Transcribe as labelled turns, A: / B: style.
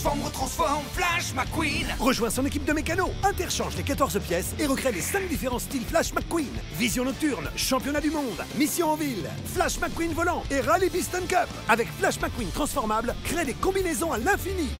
A: Transforme, retransforme, Flash McQueen
B: Rejoins son équipe de mécanos, interchange les 14 pièces et recrée les 5 différents styles Flash McQueen. Vision nocturne, championnat du monde, mission en ville, Flash McQueen volant et Rallye Piston Cup. Avec Flash McQueen transformable, crée des combinaisons à l'infini.